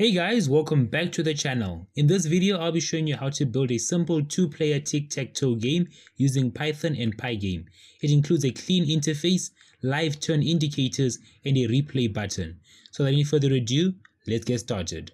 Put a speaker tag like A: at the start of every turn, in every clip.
A: Hey guys, welcome back to the channel. In this video, I'll be showing you how to build a simple two-player tic-tac-toe game using Python and Pygame. It includes a clean interface, live turn indicators, and a replay button. So without any further ado, let's get started.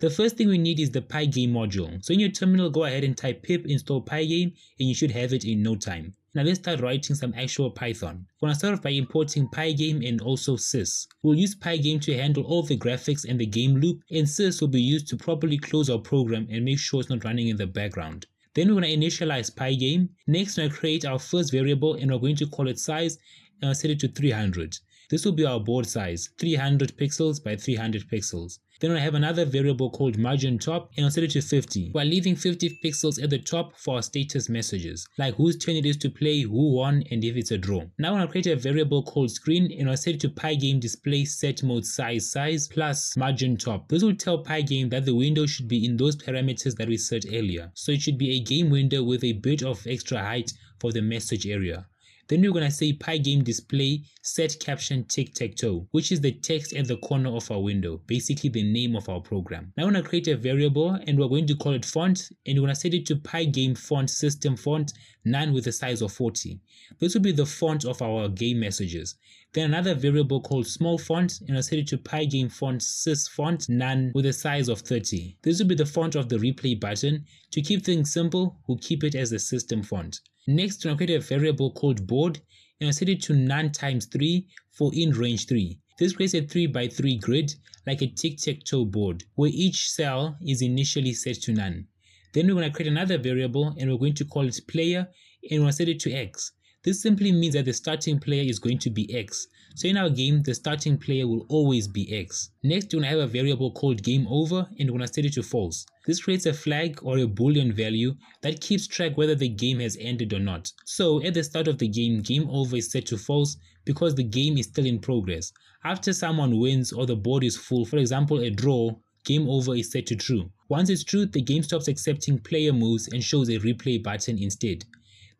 A: The first thing we need is the Pygame module. So in your terminal, go ahead and type pip install Pygame and you should have it in no time. Now let's start writing some actual Python. We're going to start off by importing Pygame and also sys. We'll use Pygame to handle all the graphics and the game loop and sys will be used to properly close our program and make sure it's not running in the background. Then we're going to initialize Pygame. Next we're going to create our first variable and we're going to call it size and I'll set it to 300. This will be our board size, 300 pixels by 300 pixels. Then I have another variable called margin top and I'll set it to 50 while leaving 50 pixels at the top for our status messages like whose turn it is to play, who won and if it's a draw. Now I'll create a variable called screen and I'll set it to pygame display set mode size size plus margin top. This will tell pygame that the window should be in those parameters that we set earlier. So it should be a game window with a bit of extra height for the message area. Then we're going to say pygame display set caption tic-tac-toe, which is the text at the corner of our window, basically the name of our program. Now going to create a variable and we're going to call it font and we're to set it to pygame font system font none with a size of 40. This will be the font of our game messages. Then another variable called small font and I'll set it to pygame font sys font none with a size of 30. This will be the font of the replay button. To keep things simple, we'll keep it as the system font. Next, we're going to create a variable called board and set it to none times 3 for in range 3. This creates a 3 by 3 grid like a tic-tac-toe board where each cell is initially set to none. Then we're going to create another variable and we're going to call it player and we'll set it to x. This simply means that the starting player is going to be x. So in our game, the starting player will always be x. Next, we're going to have a variable called game over and we're going to set it to false. This creates a flag or a boolean value that keeps track whether the game has ended or not. So at the start of the game, game over is set to false because the game is still in progress. After someone wins or the board is full, for example a draw, game over is set to true. Once it's true, the game stops accepting player moves and shows a replay button instead.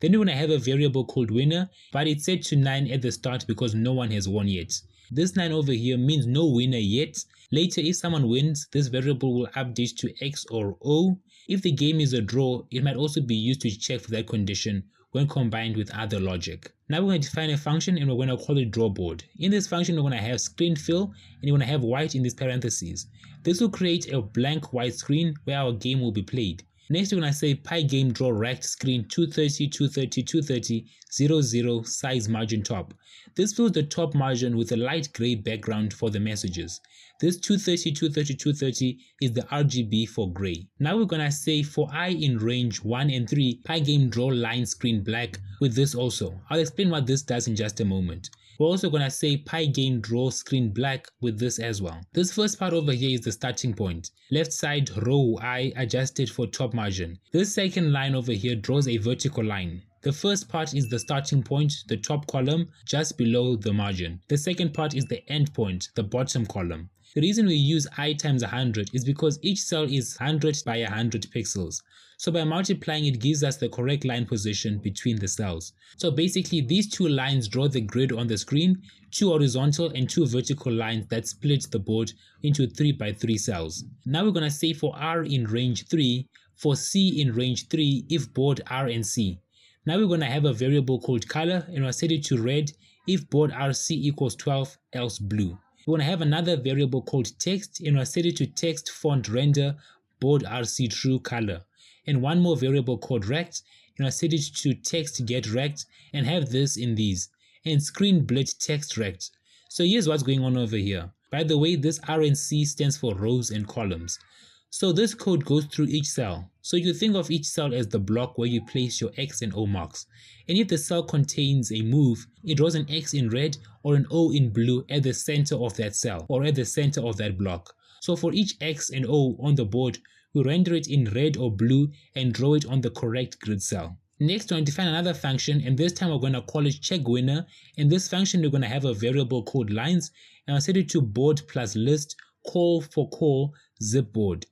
A: Then we're going to have a variable called winner, but it's set to 9 at the start because no one has won yet. This 9 over here means no winner yet. Later, if someone wins, this variable will update to X or O. If the game is a draw, it might also be used to check for that condition when combined with other logic. Now we're going to define a function and we're going to call it drawBoard. In this function, we're going to have screen fill and you're going to have white in these parentheses. This will create a blank white screen where our game will be played. Next, we're going to say pygame draw rect screen 230, 230, 230, 00 0 size margin top. This fills the top margin with a light gray background for the messages. This 230, 230, 230 is the RGB for gray. Now we're going to say for i in range 1 and 3, pygame draw line screen black with this also. I'll explain what this does in just a moment. We're also to say pygame draw screen black with this as well. This first part over here is the starting point. Left side row I adjusted for top margin. This second line over here draws a vertical line. The first part is the starting point, the top column, just below the margin. The second part is the end point, the bottom column. The reason we use i times 100 is because each cell is 100 by 100 pixels. So by multiplying it gives us the correct line position between the cells. So basically these two lines draw the grid on the screen, two horizontal and two vertical lines that split the board into 3 by 3 cells. Now we're going to say for R in range 3, for C in range 3 if board R and C. Now we're going to have a variable called color and we'll set it to red if board RC equals 12 else blue. We're going to have another variable called text and we'll set it to text font render bold RC true color and one more variable called rect and I set it to text get rect and have this in these and screen blit text rect. So here's what's going on over here. By the way, this RNC stands for rows and columns. So this code goes through each cell. So you think of each cell as the block where you place your X and O marks. And if the cell contains a move, it draws an X in red or an O in blue at the center of that cell or at the center of that block. So for each X and O on the board, we render it in red or blue and draw it on the correct grid cell. Next, we're going to define another function and this time we're going to call it check winner. In this function, we're going to have a variable called lines and I'll set it to board plus list call for call zip board.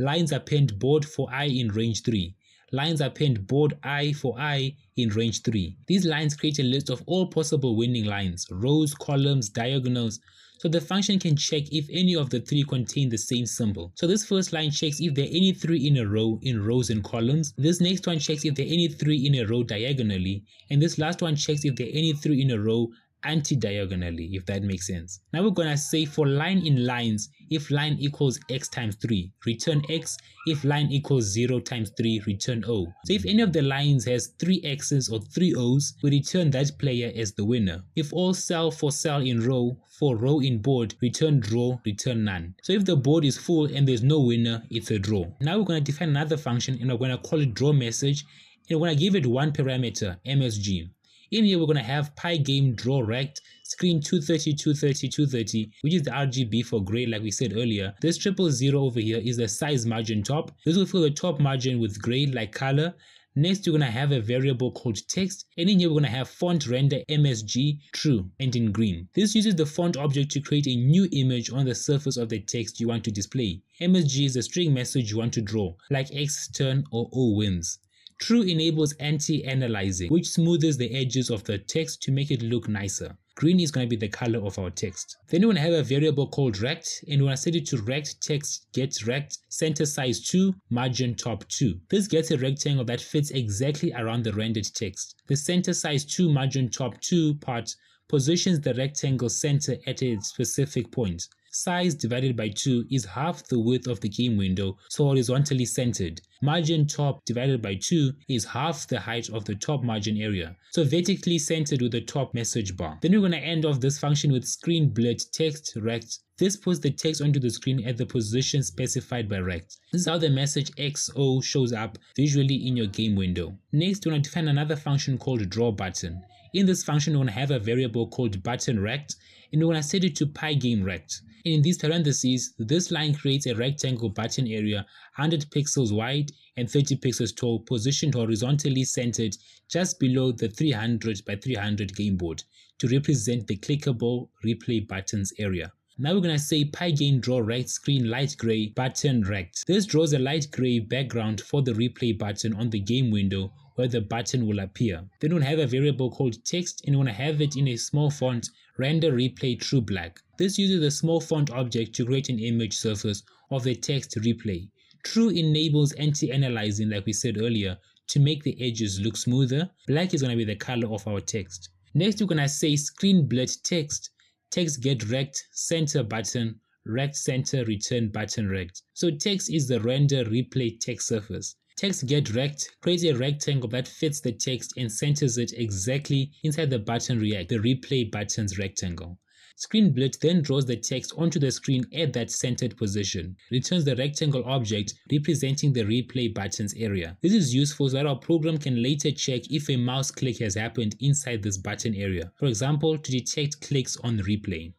A: Lines append board for i in range 3. Lines append board i for i in range 3. These lines create a list of all possible winning lines, rows, columns, diagonals. So the function can check if any of the three contain the same symbol. So this first line checks if there are any three in a row in rows and columns. This next one checks if there are any three in a row diagonally. And this last one checks if there are any three in a row anti-diagonally, if that makes sense. Now we're gonna say for line in lines, if line equals x times 3, return x. If line equals 0 times 3, return O. So if any of the lines has 3 x's or 3 o's, we return that player as the winner. If all cell for cell in row, for row in board, return draw, return none. So if the board is full and there's no winner, it's a draw. Now we're gonna define another function and we're gonna call it draw message and we're gonna give it one parameter, MSG. In here, we're going to have Pygame draw rect, screen 230, 230, 230, which is the RGB for gray like we said earlier. This triple zero over here is the size margin top. This will fill the top margin with gray like color. Next, you're going to have a variable called text, and in here, we're going to have font render MSG true and in green. This uses the font object to create a new image on the surface of the text you want to display. MSG is a string message you want to draw, like X turn or O wins. True enables anti-aliasing, which smooths the edges of the text to make it look nicer. Green is going to be the color of our text. Then we want to have a variable called rect and we want to set it to rect text get rect center size 2 margin top 2. This gets a rectangle that fits exactly around the rendered text. The center size 2 margin top 2 part positions the rectangle center at a specific point. Size divided by 2 is half the width of the game window, so horizontally centered. Margin top divided by 2 is half the height of the top margin area, so vertically centered with the top message bar. Then we're going to end off this function with screen blit text rect. This puts the text onto the screen at the position specified by rect. This is how the message XO shows up visually in your game window. Next, we're going to define another function called draw button. In this function, we're going to have a variable called button rect, and we're going to set it to pygame rect. In these parentheses, this line creates a rectangle button area 100 pixels wide and 30 pixels tall positioned horizontally centered just below the 300 by 300 game board to represent the clickable replay buttons area. Now we're going to say pygame draw screen light gray button rect. This draws a light gray background for the replay button on the game window where the button will appear. Then we'll have a variable called text and we want to have it in a small font render replay true black. This uses a small font object to create an image surface of the text replay. True enables anti-aliasing like we said earlier to make the edges look smoother. Black is going to be the color of our text. Next we're going to say screen blit text, text get rect, center button, rect center return button rect. So text is the render replay text surface. Text get rect creates a rectangle that fits the text and centers it exactly inside the button rect, the replay button's rectangle. Screen blit then draws the text onto the screen at that centered position, returns the rectangle object representing the replay button's area. This is useful so that our program can later check if a mouse click has happened inside this button area, for example to detect clicks on replay.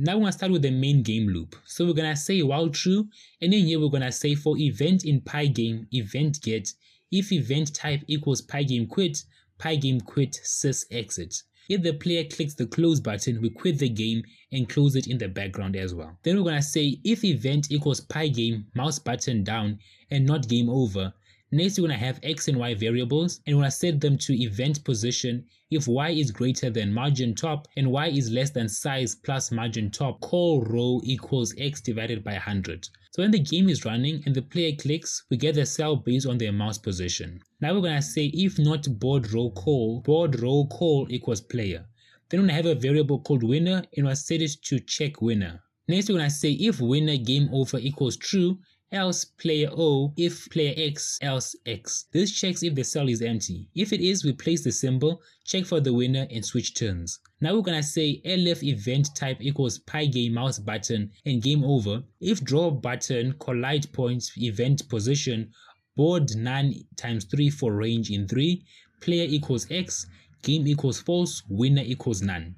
A: Now we're to start with the main game loop. So we're going to say while true, and then here we're going to say for event in pygame, event get, if event type equals pygame quit, pygame quit sys exit. If the player clicks the close button, we quit the game and close it in the background as well. Then we're going to say if event equals pygame, mouse button down, and not game over, Next, we're going to have x and y variables and we're going to set them to event position if y is greater than margin top and y is less than size plus margin top, call row equals x divided by 100. So when the game is running and the player clicks, we get the cell based on their mouse position. Now we're going to say if not board row call, board row call equals player. Then we're going to have a variable called winner and we'll set it to check winner. Next, we're going to say if winner game over equals true else player O if player X else X. This checks if the cell is empty. If it is, we place the symbol, check for the winner and switch turns. Now we're gonna say elif event type equals pygame mouse button and game over. If draw button collide points event position board none times 3 for range in 3 player equals X game equals false winner equals none.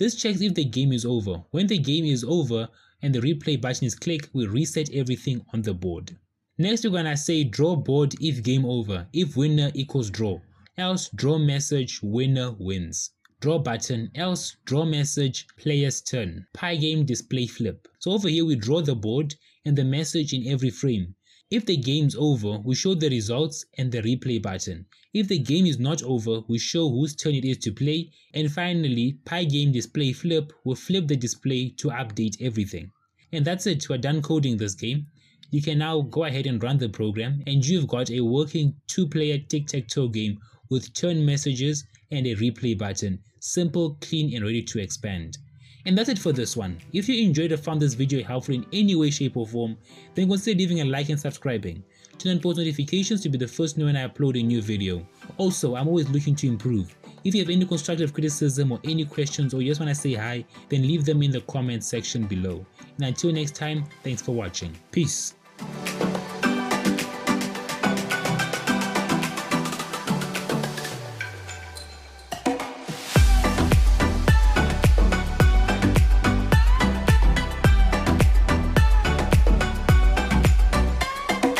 A: This checks if the game is over. When the game is over, and the replay button is clicked, we reset everything on the board. Next, we're gonna say draw board if game over, if winner equals draw, else draw message winner wins. Draw button, else draw message player's turn. Pygame display flip. So over here we draw the board and the message in every frame. If the game's over, we show the results and the replay button. If the game is not over, we show whose turn it is to play. And finally, Pygame display flip will flip the display to update everything. And that's it, we're done coding this game. You can now go ahead and run the program and you've got a working two-player tic-tac-toe game with turn messages and a replay button. Simple, clean and ready to expand. And that's it for this one. If you enjoyed or found this video helpful in any way, shape or form, then consider leaving a like and subscribing. Turn on post notifications to be the first to know when I upload a new video. Also, I'm always looking to improve. If you have any constructive criticism or any questions or just want to say hi, then leave them in the comment section below. And until next time, thanks for watching. Peace.